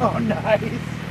Oh, nice.